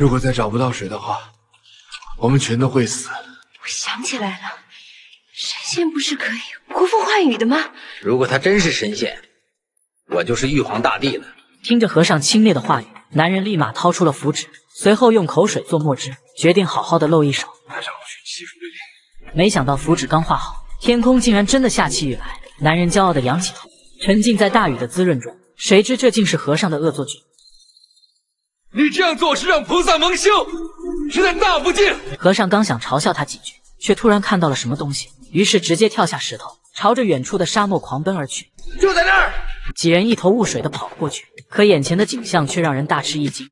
如果再找不到水的话，我们全都会死。我想起来了，神仙不是可以呼风唤雨的吗？如果他真是神仙，我就是玉皇大帝了。听着和尚轻蔑的话语，男人立马掏出了符纸，随后用口水做墨汁，决定好好的露一手。没想到符纸刚画好，天空竟然真的下起雨来。男人骄傲的扬起头，沉浸在大雨的滋润中。谁知这竟是和尚的恶作剧。你这样做是让菩萨蒙羞，实在大不敬。和尚刚想嘲笑他几句，却突然看到了什么东西，于是直接跳下石头，朝着远处的沙漠狂奔而去。就在那儿！几人一头雾水的跑过去，可眼前的景象却让人大吃一惊。